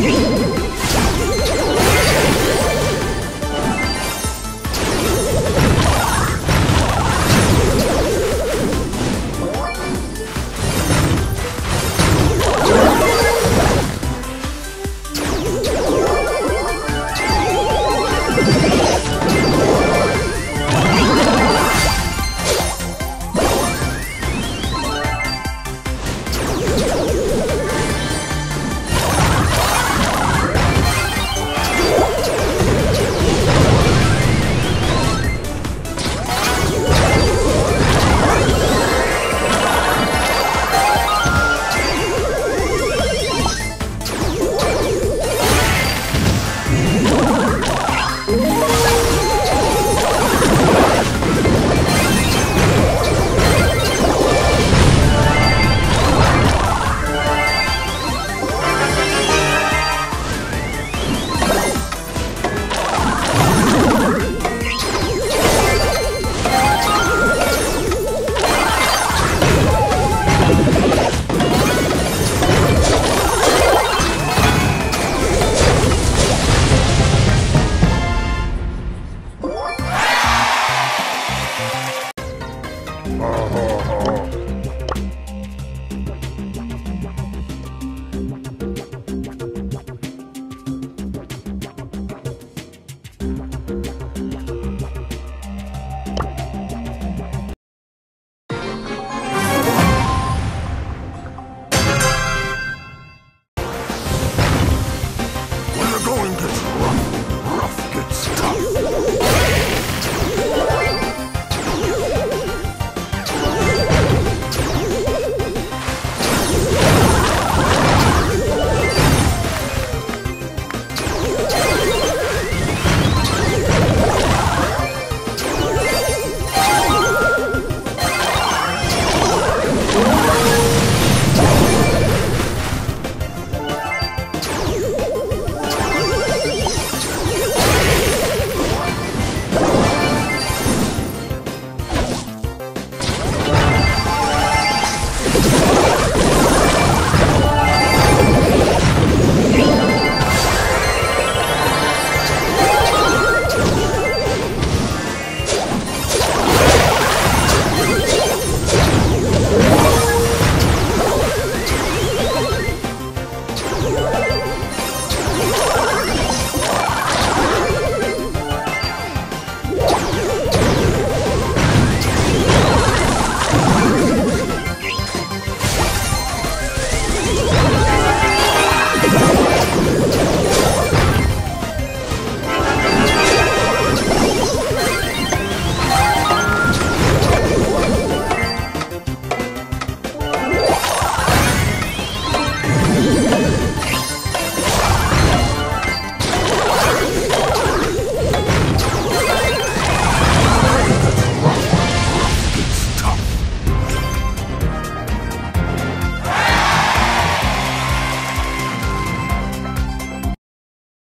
Yeah.